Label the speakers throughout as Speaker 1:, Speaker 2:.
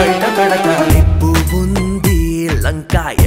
Speaker 1: గడగడగా నిప్పు ఉంది లంకాయ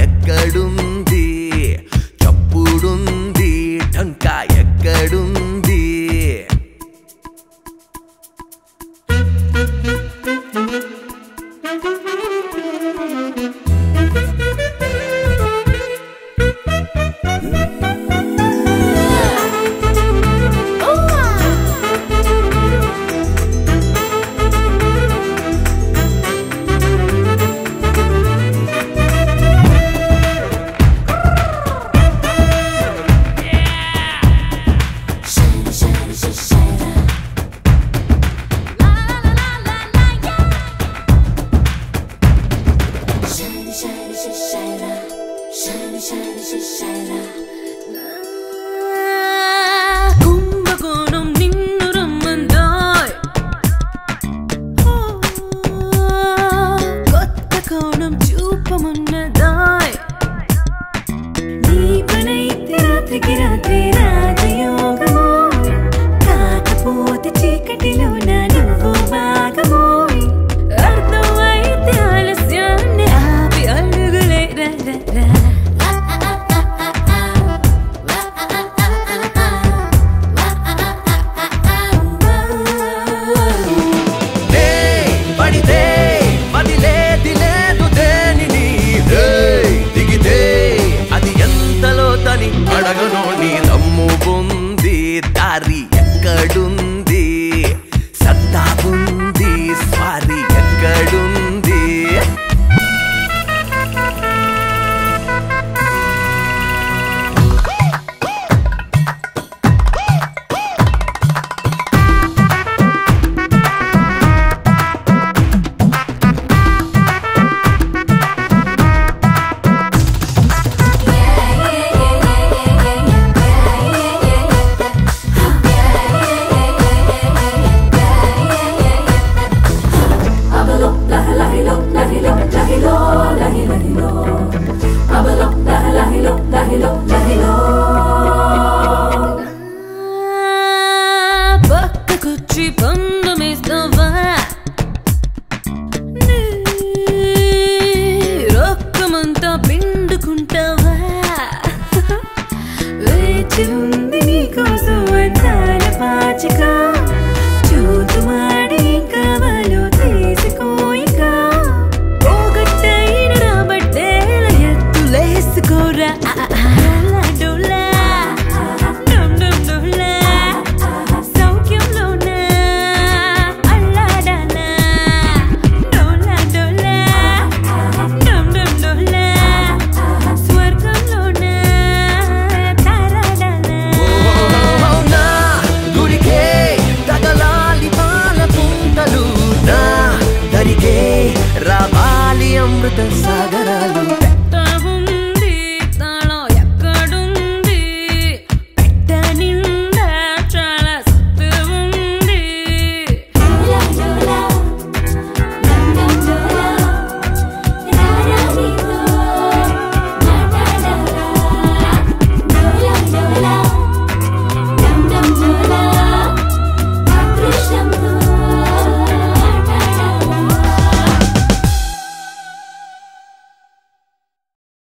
Speaker 2: 是 Shaira，Shaira Shaira 是 Shaira。కుంభకోణం నిన్ను రమ్మందాయ్ రాత్రికి రాత్రి రాయ్